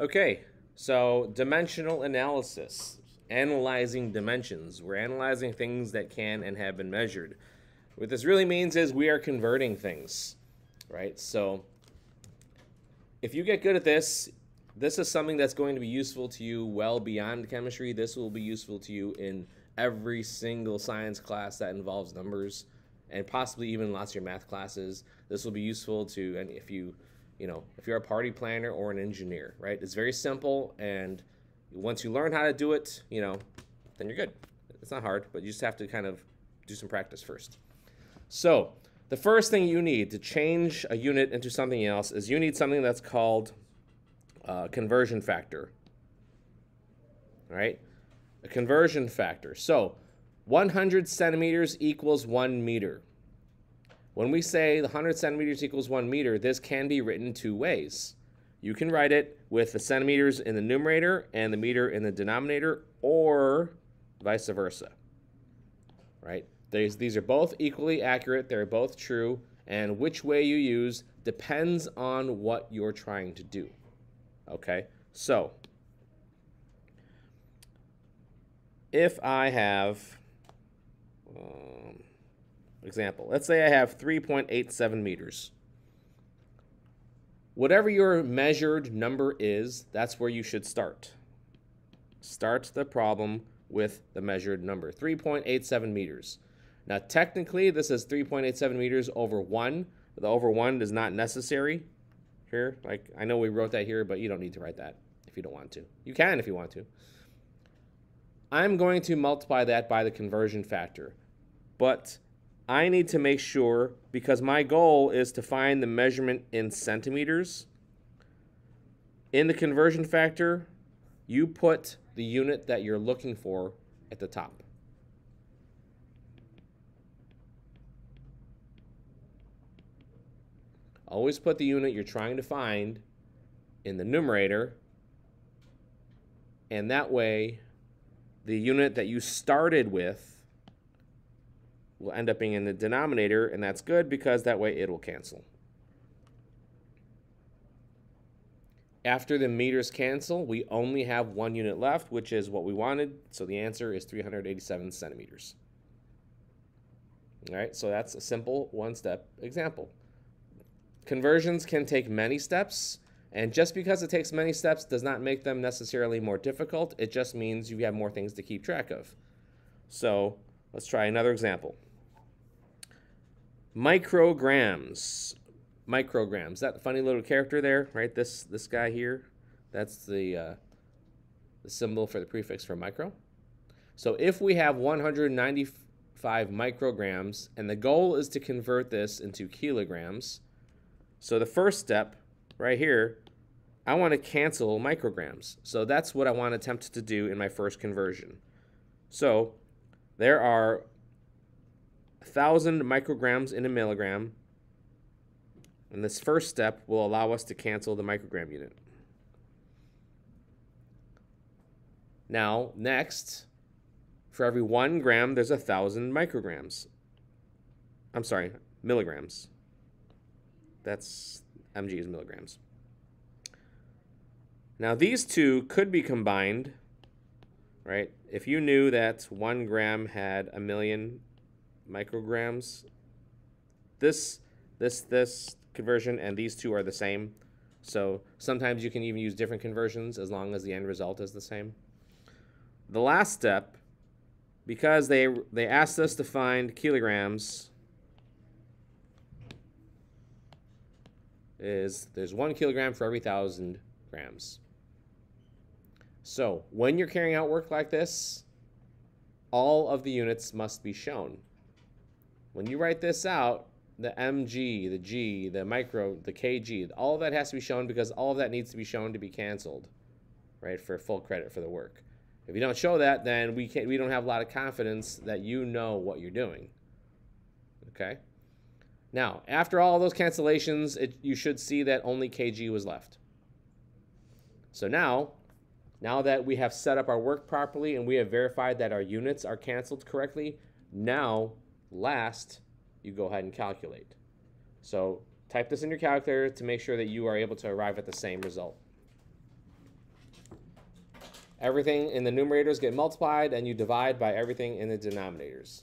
Okay, so dimensional analysis, analyzing dimensions. We're analyzing things that can and have been measured. What this really means is we are converting things, right? So if you get good at this, this is something that's going to be useful to you well beyond chemistry. This will be useful to you in every single science class that involves numbers and possibly even lots of your math classes. This will be useful to and if you you know if you're a party planner or an engineer, right? It's very simple and once you learn how to do it, you know, then you're good. It's not hard, but you just have to kind of do some practice first. So the first thing you need to change a unit into something else is you need something that's called uh, conversion factor. Right, a conversion factor. So 100 centimeters equals one meter. When we say the 100 centimeters equals one meter, this can be written two ways. You can write it with the centimeters in the numerator and the meter in the denominator, or vice versa. Right? These, these are both equally accurate, they're both true, and which way you use depends on what you're trying to do. Okay? So, if I have, um, example, let's say I have 3.87 meters. Whatever your measured number is, that's where you should start. Start the problem with the measured number, 3.87 meters. Now, technically, this is 3.87 meters over 1. The over 1 is not necessary here. Like, I know we wrote that here, but you don't need to write that if you don't want to. You can if you want to. I'm going to multiply that by the conversion factor. But I need to make sure, because my goal is to find the measurement in centimeters, in the conversion factor, you put the unit that you're looking for at the top. Always put the unit you're trying to find in the numerator, and that way the unit that you started with will end up being in the denominator, and that's good because that way it will cancel. After the meters cancel, we only have one unit left, which is what we wanted, so the answer is 387 centimeters. All right, so that's a simple one-step example. Conversions can take many steps, and just because it takes many steps does not make them necessarily more difficult. It just means you have more things to keep track of. So let's try another example. Micrograms. Micrograms. That funny little character there, right? This this guy here. That's the uh, the symbol for the prefix for micro. So if we have 195 micrograms, and the goal is to convert this into kilograms, so the first step right here, I want to cancel micrograms. So that's what I want to attempt to do in my first conversion. So there are 1,000 micrograms in a milligram. And this first step will allow us to cancel the microgram unit. Now, next, for every one gram, there's a 1,000 micrograms. I'm sorry, milligrams. That's mg is milligrams. Now these two could be combined, right? If you knew that one gram had a million micrograms, this this this conversion and these two are the same. So sometimes you can even use different conversions as long as the end result is the same. The last step, because they they asked us to find kilograms is there's one kilogram for every thousand grams. So when you're carrying out work like this, all of the units must be shown. When you write this out, the mg, the g, the micro, the kg, all of that has to be shown because all of that needs to be shown to be canceled, right, for full credit for the work. If you don't show that, then we can't, we don't have a lot of confidence that you know what you're doing. Okay? Now, after all those cancellations, it, you should see that only KG was left. So now, now that we have set up our work properly and we have verified that our units are canceled correctly, now, Last, you go ahead and calculate. So type this in your calculator to make sure that you are able to arrive at the same result. Everything in the numerators get multiplied and you divide by everything in the denominators.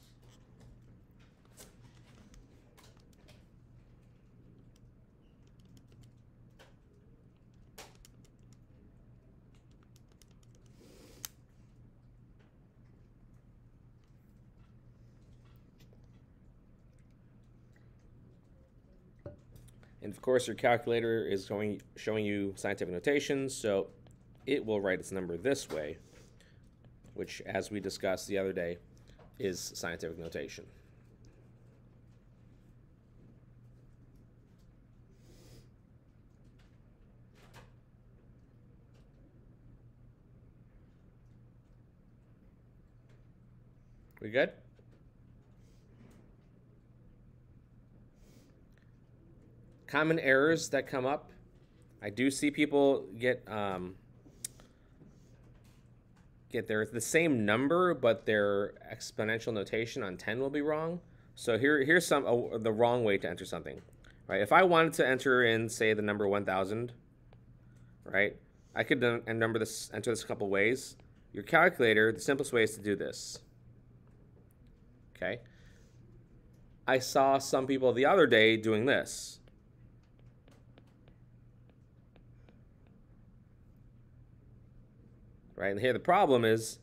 Course, your calculator is going, showing you scientific notation, so it will write its number this way, which, as we discussed the other day, is scientific notation. We good? Common errors that come up. I do see people get um, get their the same number, but their exponential notation on 10 will be wrong. So here here's some uh, the wrong way to enter something. Right? If I wanted to enter in say the number 1000, right? I could number this enter this a couple ways. Your calculator, the simplest way is to do this. Okay? I saw some people the other day doing this. Right? And here the problem is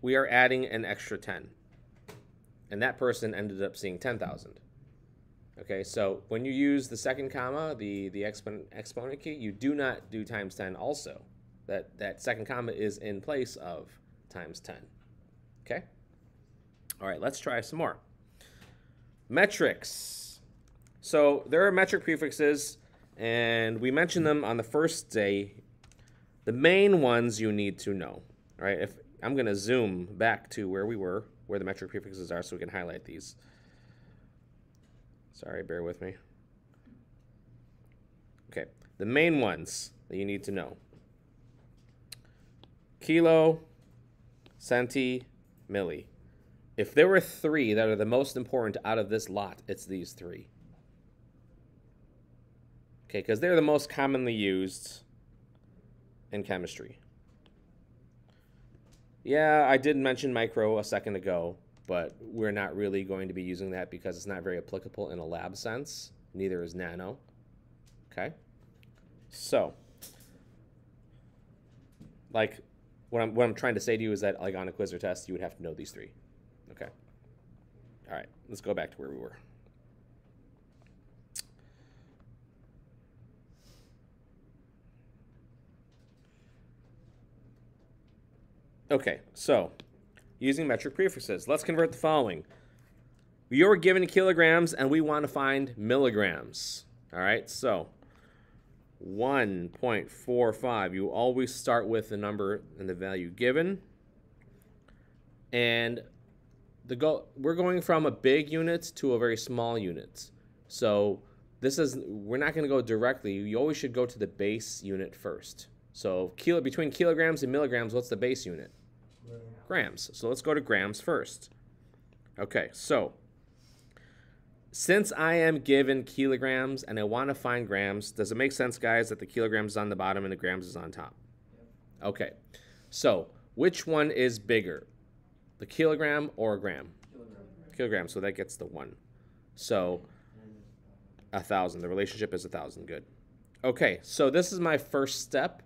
we are adding an extra 10. And that person ended up seeing 10,000. Okay, so when you use the second comma, the, the exponent, exponent key, you do not do times 10 also. That, that second comma is in place of times 10. Okay? All right, let's try some more. Metrics. So there are metric prefixes, and we mentioned them on the first day the main ones you need to know, right? If I'm going to zoom back to where we were, where the metric prefixes are, so we can highlight these. Sorry, bear with me. Okay, the main ones that you need to know. Kilo, centi, milli. If there were three that are the most important out of this lot, it's these three. Okay, because they're the most commonly used in chemistry. Yeah, I did mention micro a second ago, but we're not really going to be using that because it's not very applicable in a lab sense. Neither is nano. Okay? So, like, what I'm, what I'm trying to say to you is that, like, on a quiz or test, you would have to know these three. Okay? All right, let's go back to where we were. Okay, so using metric prefixes, let's convert the following. You're given kilograms and we want to find milligrams. All right, so 1.45, you always start with the number and the value given. And the go we're going from a big unit to a very small unit. So this is we're not going to go directly. You always should go to the base unit first. So kilo between kilograms and milligrams, what's the base unit? Grams. So let's go to grams first. Okay, so since I am given kilograms and I want to find grams, does it make sense, guys, that the kilograms is on the bottom and the grams is on top? Okay, so which one is bigger, the kilogram or a gram? Kilogram. Kilogram, so that gets the one. So a thousand, the relationship is a thousand, good. Okay, so this is my first step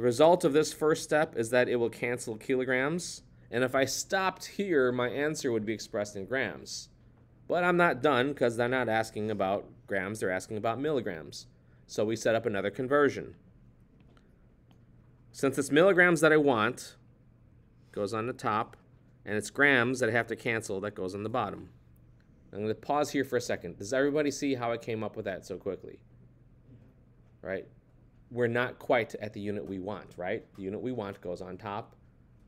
the result of this first step is that it will cancel kilograms. And if I stopped here, my answer would be expressed in grams. But I'm not done because they're not asking about grams, they're asking about milligrams. So we set up another conversion. Since it's milligrams that I want, goes on the top, and it's grams that I have to cancel, that goes on the bottom. I'm going to pause here for a second. Does everybody see how I came up with that so quickly? Right? We're not quite at the unit we want, right? The unit we want goes on top.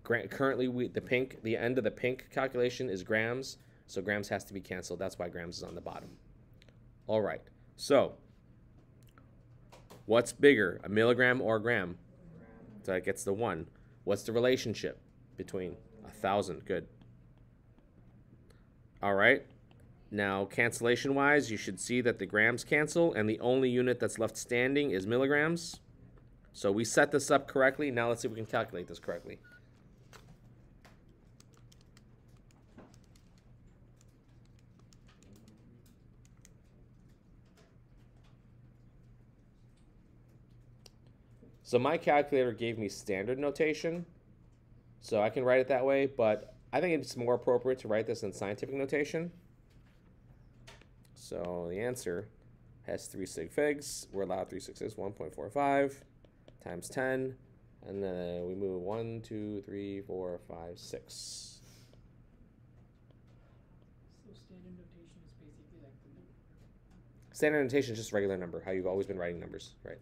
Currently, we, the pink, the end of the pink calculation is grams, so grams has to be canceled. That's why grams is on the bottom. All right, so what's bigger, a milligram or a gram? So that gets the one. What's the relationship between a thousand? Good. All right, now, cancellation-wise, you should see that the grams cancel, and the only unit that's left standing is milligrams. So we set this up correctly. Now let's see if we can calculate this correctly. So my calculator gave me standard notation, so I can write it that way, but I think it's more appropriate to write this in scientific notation. So the answer has three sig figs. We're allowed three sig figs, 1.45 times 10. And then we move one, two, three, four, five, six. So standard notation is basically like the number. Standard notation is just regular number, how you've always been writing numbers, right?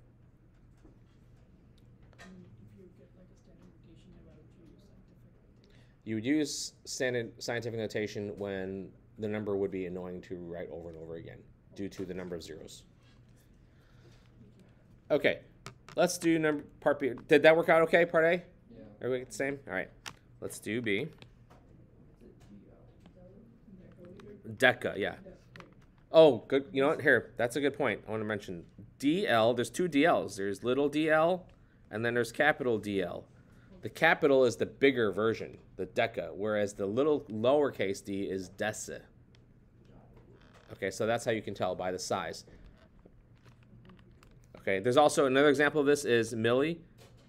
You get like a standard notation, then why would use? You would use standard scientific notation when the number would be annoying to write over and over again due to the number of zeros. Okay, let's do number part B. Did that work out okay? Part A? Yeah. Everybody get the same? All right. Let's do B. Deca, yeah. Oh, good. You know what? Here, that's a good point. I want to mention DL. There's two DLs. There's little DL, and then there's capital DL. The capital is the bigger version, the deca, whereas the little lowercase d is deci. Okay, so that's how you can tell by the size. Okay, there's also another example of this is milli,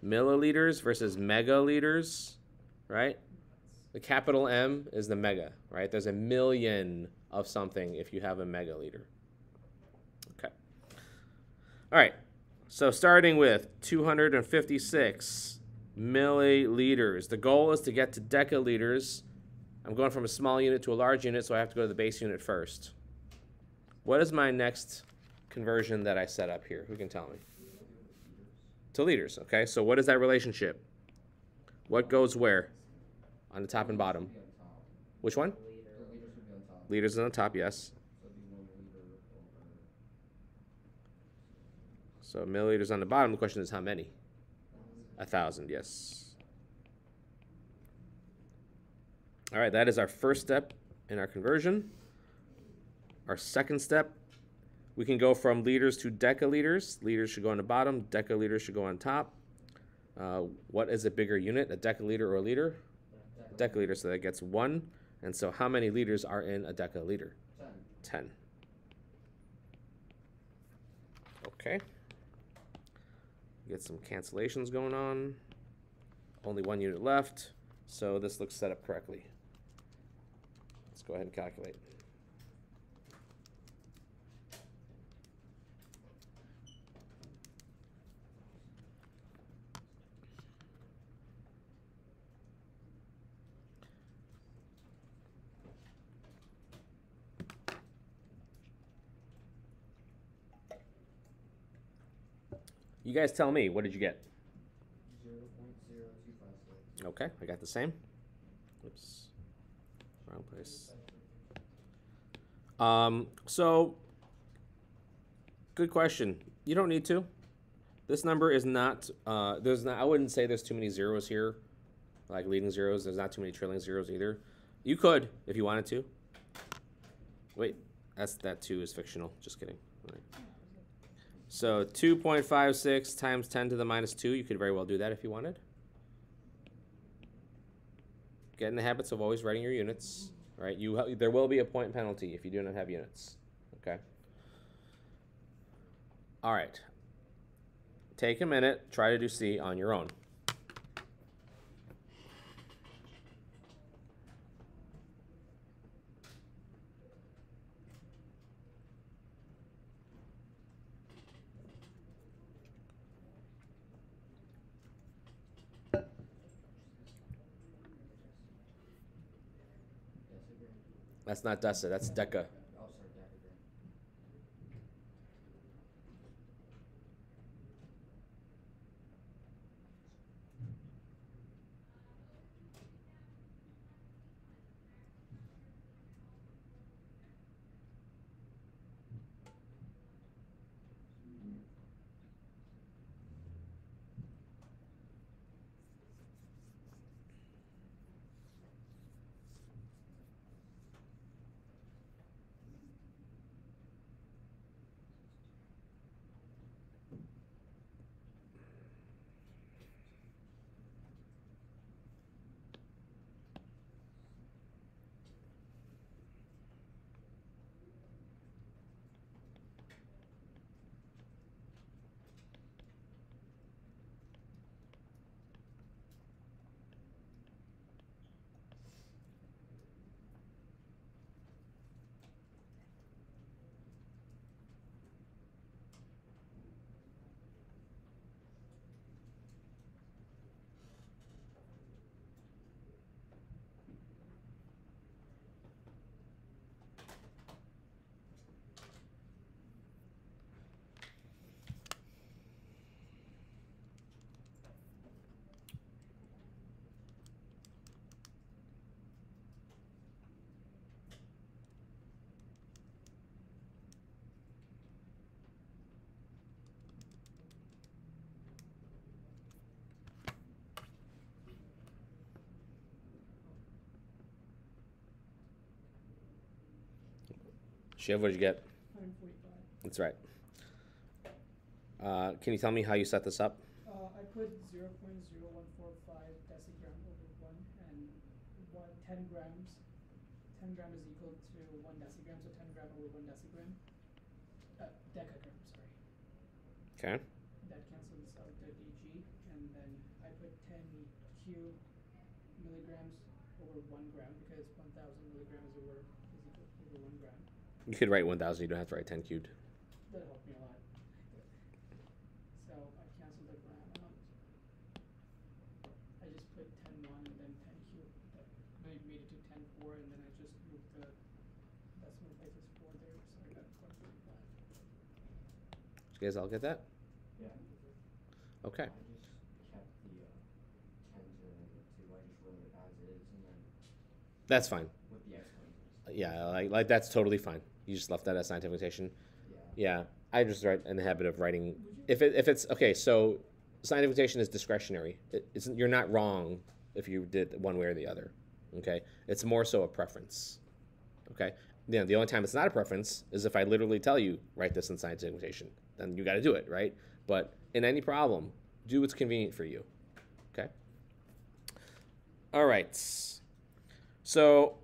milliliters versus megaliters, right? The capital M is the mega, right? There's a million of something if you have a megaliter. Okay. All right. So starting with 256 milliliters. The goal is to get to decaliters. I'm going from a small unit to a large unit, so I have to go to the base unit first. What is my next conversion that I set up here? Who can tell me? To liters, okay? So what is that relationship? What goes where? On the top and bottom. Which one? Liters on the top, yes. So milliliters on the bottom. The question is how many? A thousand, yes. All right, that is our first step in our conversion. Our second step, we can go from liters to decaliters. Liters should go on the bottom, decaliters should go on top. Uh, what is a bigger unit, a deciliter or a liter? A so that gets one. And so how many liters are in a deciliter? Ten. 10. Okay. Get some cancellations going on. Only one unit left, so this looks set up correctly. Let's go ahead and calculate. You guys tell me, what did you get? Zero point zero two five six. Okay, I got the same. Oops. Wrong place. Um, so, good question. You don't need to. This number is not, uh, there's not, I wouldn't say there's too many zeros here, like leading zeros. There's not too many trailing zeros either. You could, if you wanted to. Wait, that's, that two is fictional. Just kidding. So 2.56 times 10 to the minus 2, you could very well do that if you wanted. Get in the habits of always writing your units, right? You there will be a point penalty if you do not have units, okay? All right. Take a minute, try to do C on your own. Yes, agree. That's not Dessa, that's Deca. Shiv, what did you get? Hundred and forty-five. That's right. Uh, can you tell me how you set this up? Uh, I put zero point zero one four five decigram over one and ten grams. Ten gram is equal to one decigram, so ten gram over one decigram. Uh, decagram, sorry. Okay. That cancels out the dg, and then I put ten q milligrams over one gram because one thousand milligrams over is equal over one gram. You could write 1,000. You don't have to write 10 cubed. That helped me a lot. So I canceled the gram amount. I just put ten one and then ten Q, that made, it to ten four, and then I just moved the decimal places four there, so I got one thirty-five. Did you guys all get that? Yeah. Okay. I just kept the, uh, tens and the two, I just wrote it as is and then That's fine. with the explanations. Yeah, like, like that's totally fine. You just left that as scientific notation. Yeah. Yeah, I just write in the habit of writing. If it, if it's okay, so scientific notation is discretionary. It, it's you're not wrong if you did one way or the other. Okay, it's more so a preference. Okay, yeah. The only time it's not a preference is if I literally tell you write this in scientific notation. Then you got to do it, right? But in any problem, do what's convenient for you. Okay. All right. So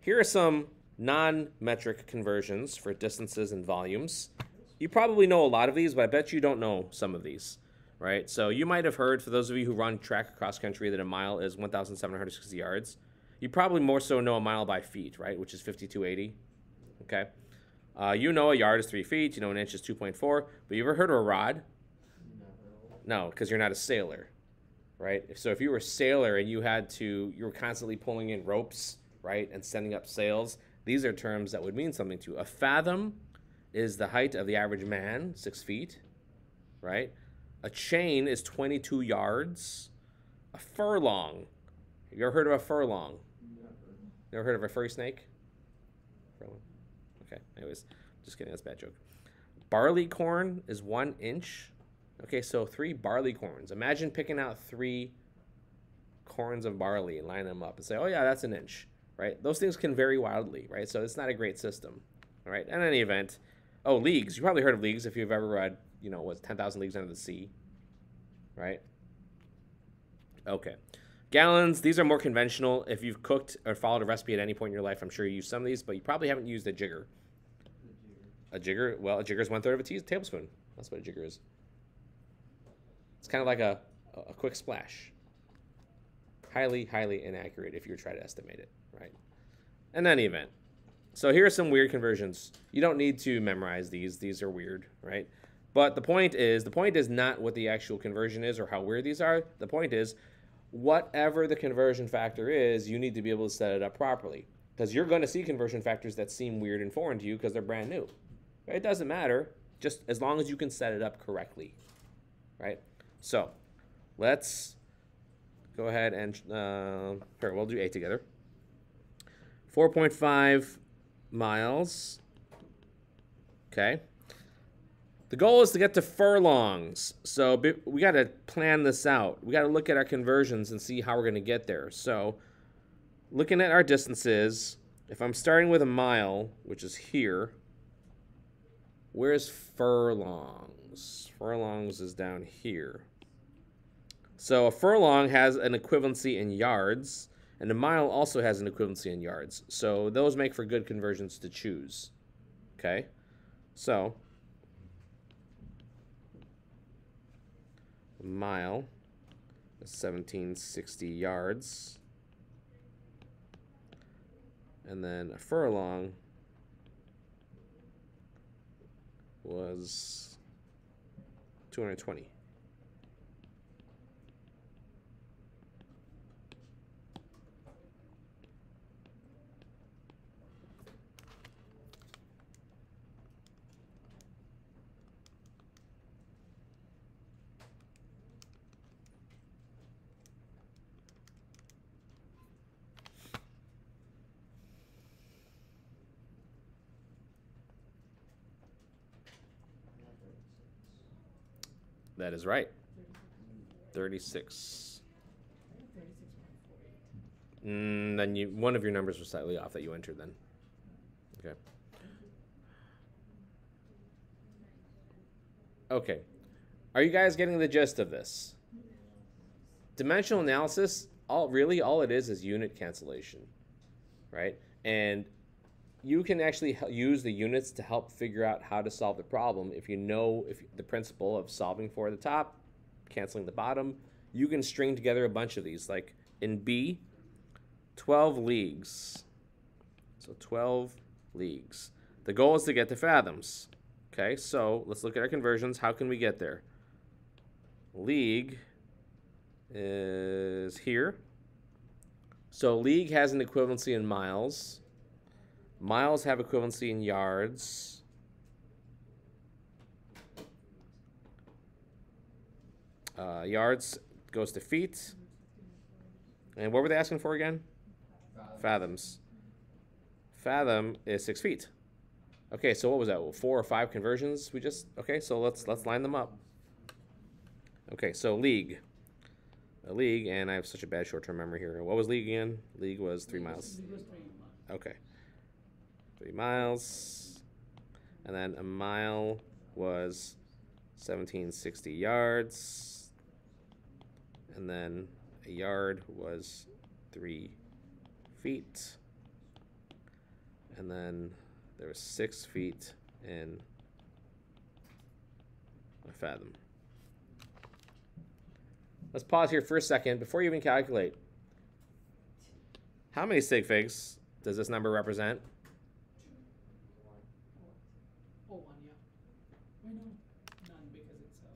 here are some non-metric conversions for distances and volumes. You probably know a lot of these, but I bet you don't know some of these, right? So you might have heard, for those of you who run track cross country, that a mile is 1,760 yards. You probably more so know a mile by feet, right, which is 5280. Okay. Uh, you know a yard is three feet. You know an inch is 2.4. But you ever heard of a rod? No, because you're not a sailor, right? So if you were a sailor and you had to, you were constantly pulling in ropes, right, and sending up sails, these are terms that would mean something to you. A fathom is the height of the average man, six feet, right? A chain is 22 yards. A furlong, Have you ever heard of a furlong? Never. You ever heard of a furry snake? Furlong. Okay. Anyways, just kidding. That's a bad joke. Barley corn is one inch. Okay, so three barley corns. Imagine picking out three corns of barley and line them up and say, "Oh yeah, that's an inch." Right? Those things can vary wildly, right? So it's not a great system. All right. In any event, oh leagues. You probably heard of leagues if you've ever read, you know, what's ten thousand leagues under the sea, right? Okay. Gallons, these are more conventional. If you've cooked or followed a recipe at any point in your life, I'm sure you use some of these, but you probably haven't used a jigger. A jigger, well, a jigger is one third of a tea- tablespoon. That's what a jigger is. It's kind of like a, a quick splash. Highly, highly inaccurate if you try to estimate it, right? In any event, so here are some weird conversions. You don't need to memorize these; these are weird, right? But the point is, the point is not what the actual conversion is or how weird these are. The point is, whatever the conversion factor is, you need to be able to set it up properly. Because you're going to see conversion factors that seem weird and foreign to you because they're brand new. It doesn't matter, just as long as you can set it up correctly, right? So, let's go ahead and uh, here we'll do eight together. Four point five miles. Okay. The goal is to get to furlongs. So we got to plan this out. We got to look at our conversions and see how we're going to get there. So, looking at our distances, if I'm starting with a mile, which is here, where's furlongs? Furlongs is down here. So a furlong has an equivalency in yards, and a mile also has an equivalency in yards. So those make for good conversions to choose. Okay? So a mile is 1760 yards. And then a furlong was 220. That is right. 36. Mm, then you one of your numbers was slightly off that you entered then. Okay. Okay. Are you guys getting the gist of this? Dimensional analysis, all really all it is is unit cancellation. Right? And you can actually use the units to help figure out how to solve the problem if you know if the principle of solving for the top, canceling the bottom. You can string together a bunch of these. Like in B, 12 leagues. So 12 leagues. The goal is to get to fathoms. Okay, so let's look at our conversions. How can we get there? League is here. So league has an equivalency in miles. Miles have equivalency in yards. Uh, yards goes to feet. And what were they asking for again? Fathoms. Fathom is six feet. Okay, so what was that? Four or five conversions? We just okay. So let's let's line them up. Okay, so league, a league, and I have such a bad short-term memory here. What was league again? League was three miles. League was three miles. Okay, three miles, and then a mile was seventeen sixty yards, and then a yard was three feet, and then there was six feet in a fathom. Let's pause here for a second before you even calculate. How many sig figs does this number represent? Oh, one, yeah. Wait, no, none because it's uh.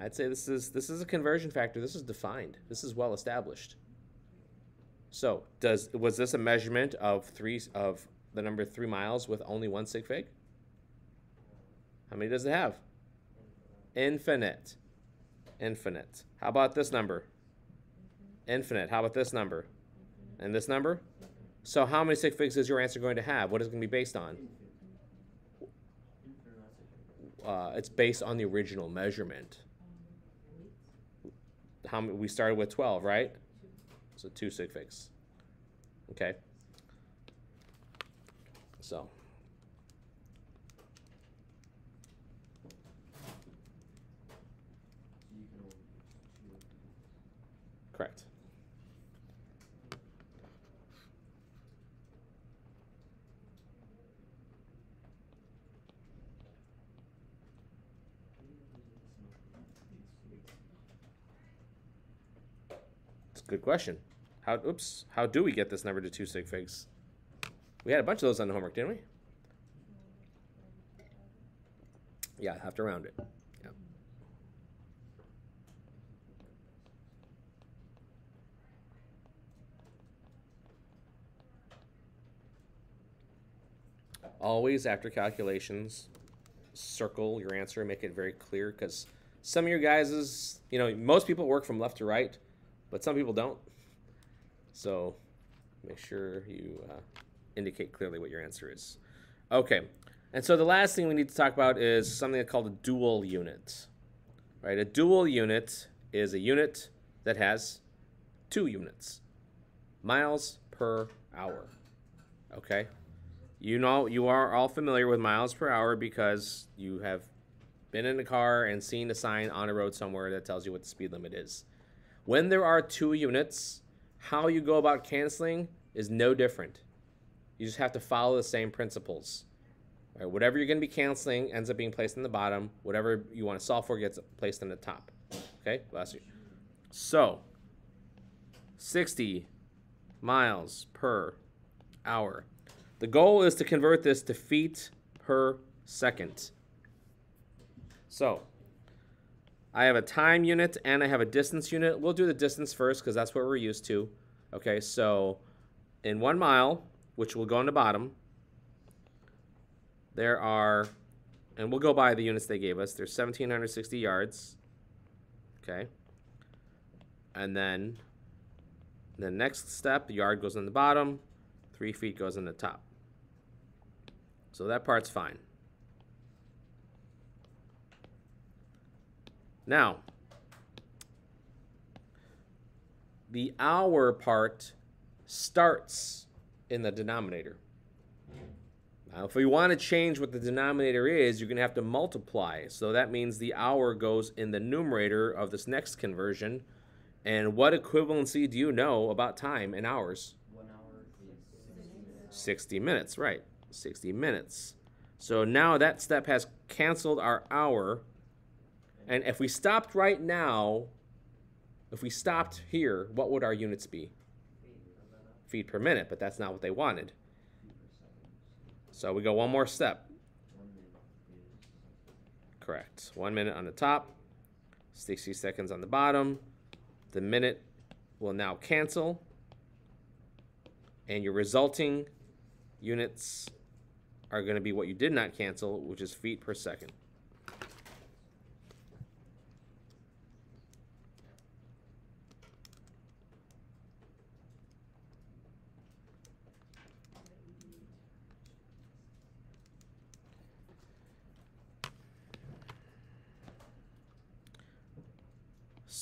I'd say this is this is a conversion factor. This is defined. This is well established. So, does was this a measurement of three of the number three miles with only one sig fig? How many does it have? Infinite. Infinite. How about this number? Infinite. How about this number? And this number? So, how many sig figs is your answer going to have? What is it going to be based on? Uh, it's based on the original measurement. How many, we started with 12, right? So two sig figs. Okay. So. You can only use two. Correct. It's a good question. How oops, how do we get this number to two sig figs? We had a bunch of those on the homework, didn't we? Yeah, have to round it. Yeah. Always after calculations, circle your answer, and make it very clear because some of your guys is, you know, most people work from left to right, but some people don't. So make sure you uh, indicate clearly what your answer is. Okay, and so the last thing we need to talk about is something called a dual unit. Right, a dual unit is a unit that has two units, miles per hour. Okay, you know you are all familiar with miles per hour because you have been in a car and seen a sign on a road somewhere that tells you what the speed limit is. When there are two units, how you go about canceling is no different. You just have to follow the same principles. Right, whatever you're going to be canceling ends up being placed in the bottom. Whatever you want to solve for gets placed in the top. Okay, last year. So, 60 miles per hour. The goal is to convert this to feet per second. So, I have a time unit and I have a distance unit. We'll do the distance first because that's what we're used to. Okay, so in one mile, which will go on the bottom, there are, and we'll go by the units they gave us. There's 1,760 yards. Okay. And then the next step, the yard goes on the bottom, three feet goes on the top. So that part's fine. Now, the hour part starts in the denominator. Now, if we want to change what the denominator is, you're going to have to multiply. So that means the hour goes in the numerator of this next conversion. And what equivalency do you know about time in hours? One hour is sixty minutes. 60 minutes, right. 60 minutes. So now that step has canceled our hour. And if we stopped right now, if we stopped here, what would our units be? Feet per minute, but that's not what they wanted. So we go one more step. Correct. One minute on the top, 60 seconds on the bottom. The minute will now cancel. And your resulting units are going to be what you did not cancel, which is feet per second.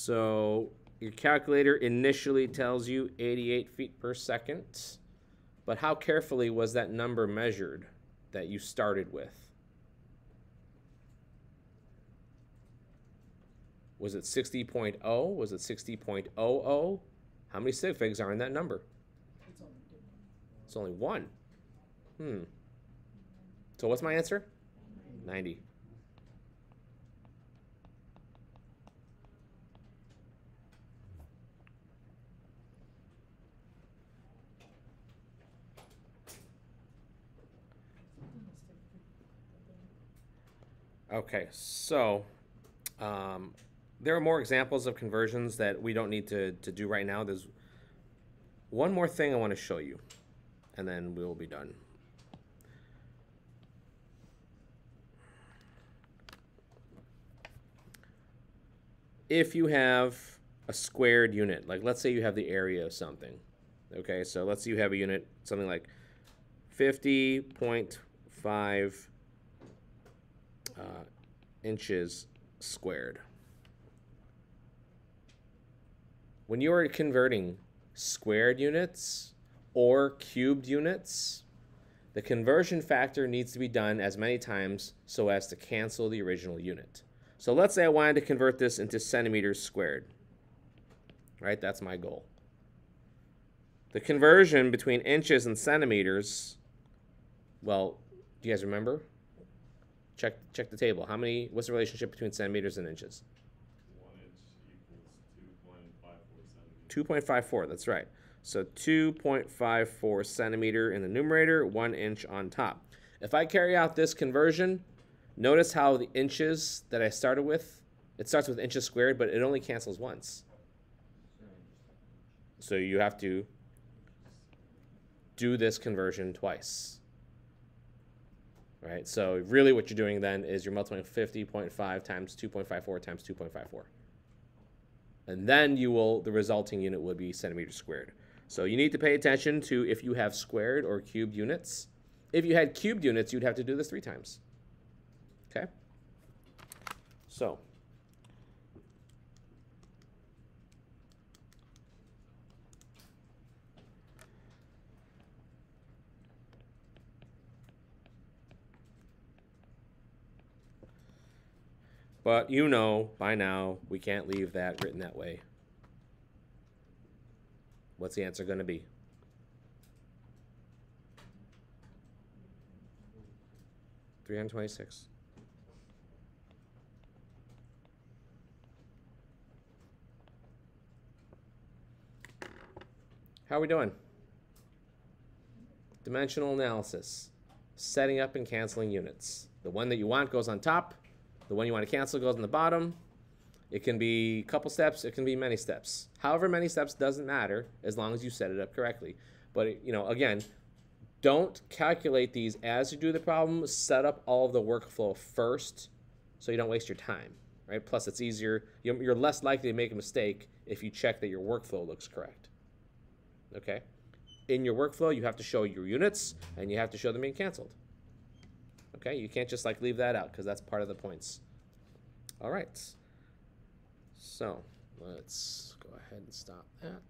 So your calculator initially tells you 88 feet per second, but how carefully was that number measured that you started with? Was it 60.0? Was it 60.00? How many sig figs are in that number? It's only. It's only one. Hmm. So what's my answer? 90. Okay, so um, there are more examples of conversions that we don't need to, to do right now. There's one more thing I want to show you, and then we will be done. If you have a squared unit, like let's say you have the area of something, okay, so let's say you have a unit, something like 50.5 uh, inches squared. When you are converting squared units or cubed units, the conversion factor needs to be done as many times so as to cancel the original unit. So let's say I wanted to convert this into centimeters squared. Right? That's my goal. The conversion between inches and centimeters, well, do you guys remember? Check check the table. How many what's the relationship between centimeters and inches? One inch equals two point five 2.54, four centimeters. that's right. So 2.54 centimeter in the numerator, 1 inch on top. If I carry out this conversion, notice how the inches that I started with, it starts with inches squared, but it only cancels once. So you have to do this conversion twice. Right? So really what you're doing then is you're multiplying 50.5 times 2.54 times 2.54 and then you will the resulting unit would be centimeters squared. So you need to pay attention to if you have squared or cubed units. If you had cubed units, you'd have to do this three times. Okay? So But you know by now we can't leave that written that way. What's the answer going to be? Three hundred twenty-six. How are we doing? Dimensional analysis. Setting up and canceling units. The one that you want goes on top. The one you want to cancel goes on the bottom. It can be a couple steps, it can be many steps. However many steps doesn't matter as long as you set it up correctly. But you know, again, don't calculate these as you do the problem. Set up all of the workflow first so you don't waste your time, right? Plus it's easier, you're you're less likely to make a mistake if you check that your workflow looks correct. Okay? In your workflow, you have to show your units and you have to show them being canceled. Okay, you can't just like leave that out because that's part of the points. All right. So let's go ahead and stop that.